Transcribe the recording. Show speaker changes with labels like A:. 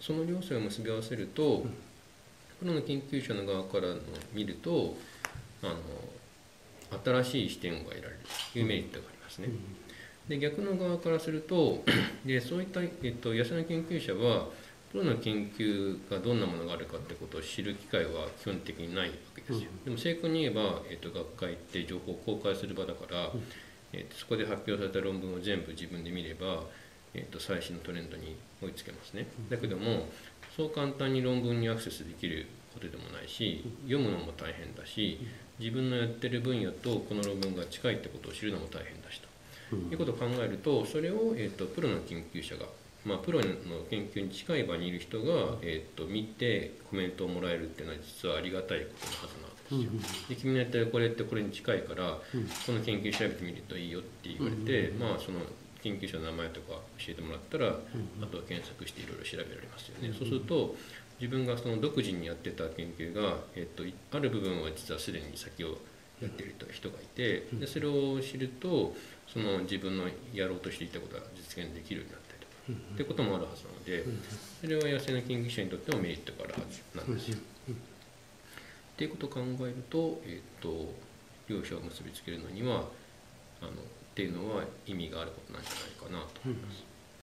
A: その両者を結び合わせると、プロの研究者の側からの見るとあの新しい視点が得られるというメリットがありますね。で逆の側からすると でそういった、えっと、野生の研究者はプロの研究がどんなものがあるかってことを知る機会は基本的にないわけですよ。でも正確に言えば、えっと、学会って情報を公開する場だから、えっと、そこで発表された論文を全部自分で見れば、えっと、最新のトレンドに追いつけますね。だけどもそう簡単に論文にアクセスできることでもないし読むのも大変だし自分のやってる分野とこの論文が近いってことを知るのも大変だしと、いうことを考えるとそれを、えーと、プロの研究者が、まあ、プロの研究に近い場にいる人が、えーと、見てコメントをもらえるっていうのは実はありがたいことのはずなんですよ。で君のやってるこれってこれに近いから、この研究調べてみるといいよって言われて、まあその研究者の名前とか教えてもらったら、あとは検索していろいろ調べられますよね。そうすると自分がその独自にやってた研究が、えっと、ある部分は実はすでに先をやっている人がいてでそれを知るとその自分のやろうとしていたことが実現できるようになったりとか、っていうこともあるはずなのでそれは野生の研究者にとってもメリットがあるはずなんですよ。っていうことを考えると,、えっと両者を結びつけるのにはあのっていうのは意味があることなんじゃないかなと思います。